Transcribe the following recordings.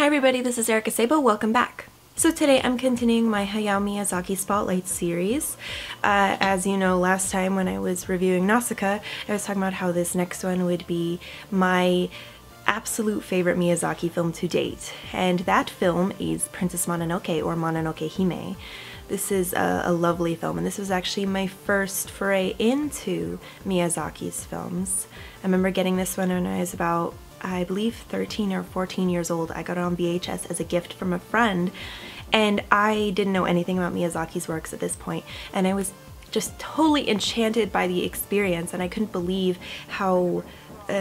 Hi everybody, this is Erika Szabo. Welcome back. So today I'm continuing my Hayao Miyazaki Spotlight series. Uh, as you know, last time when I was reviewing Nausicaa, I was talking about how this next one would be my absolute favorite Miyazaki film to date. And that film is Princess Mononoke or Mononoke Hime. This is a, a, lovely film, and this was actually my first foray into Miyazaki's films. I remember getting this one when I was about I believe 13 or 14 years old. I got it on VHS as a gift from a friend and I didn't know anything about Miyazaki's works at this point and I was just totally enchanted by the experience and I couldn't believe how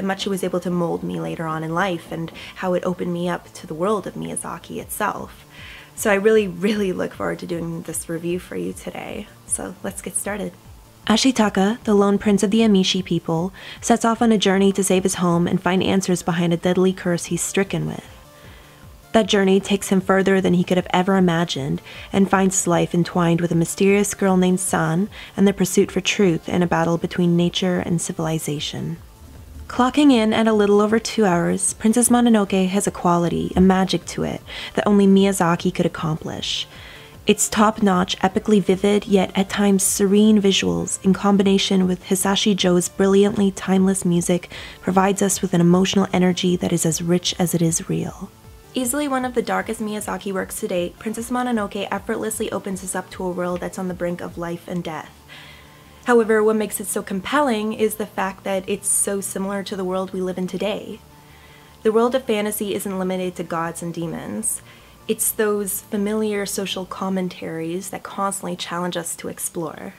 much it was able to mold me later on in life and how it opened me up to the world of Miyazaki itself. So I really, really look forward to doing this review for you today. So let's get started. Ashitaka, the lone prince of the Emishi people, sets off on a journey to save his home and find answers behind a deadly curse he's stricken with. That journey takes him further than he could have ever imagined and finds his life entwined with a mysterious girl named San and the pursuit for truth in a battle between nature and civilization. Clocking in at a little over two hours, Princess Mononoke has a quality, a magic to it, that only Miyazaki could accomplish – its top notch, epically vivid, yet at times serene visuals, in combination with Hisaishi Joe's brilliantly timeless music, provides us with an emotional energy that is as rich as it is real. Easily one of the darkest Miyazaki works to date, Princess Mononoke effortlessly opens us up to a world that's on the brink of life and death. However, what makes it so compelling is the fact that it's so similar to the world we live in today. The world of fantasy isn't limited to gods and demons. It's those familiar social commentaries that constantly challenge us to explore.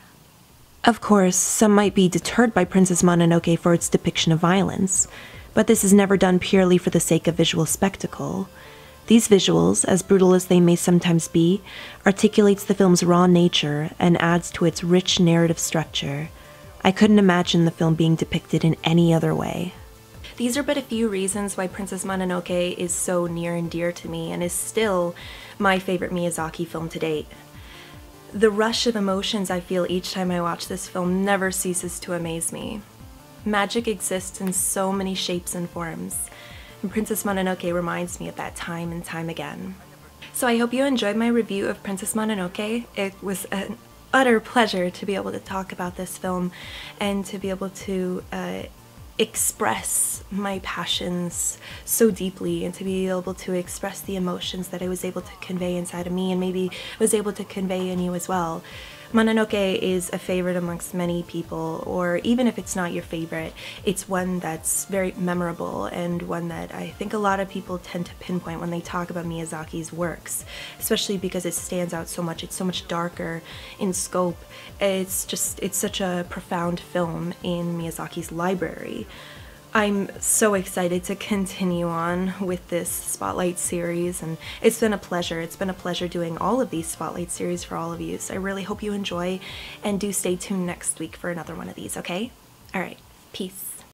Of course, some might be deterred by Princess Mononoke for its depiction of violence, but this is never done purely for the sake of visual spectacle. These visuals, as brutal as they may sometimes be, articulates the film's raw nature and adds to its rich narrative structure. I couldn't imagine the film being depicted in any other way. These are but a few reasons why Princess Mononoke is so near and dear to me and is still my favorite Miyazaki film to date. The rush of emotions I feel each time I watch this film never ceases to amaze me. Magic exists in so many shapes and forms, and Princess Mononoke reminds me of that time and time again. So I hope you enjoyed my review of Princess Mononoke. It was an utter pleasure to be able to talk about this film and to be able to uh, express my passions so deeply and to be able to express the emotions that I was able to convey inside of me and maybe was able to convey in you as well. Mononoke is a favorite amongst many people, or even if it's not your favorite, it's one that's very memorable and one that I think a lot of people tend to pinpoint when they talk about Miyazaki's works, especially because it stands out so much. It's so much darker in scope. It's just, it's such a profound film in Miyazaki's library. I'm so excited to continue on with this Spotlight series and it's been a pleasure. It's been a pleasure doing all of these Spotlight series for all of you. So I really hope you enjoy and do stay tuned next week for another one of these, okay? All right, peace.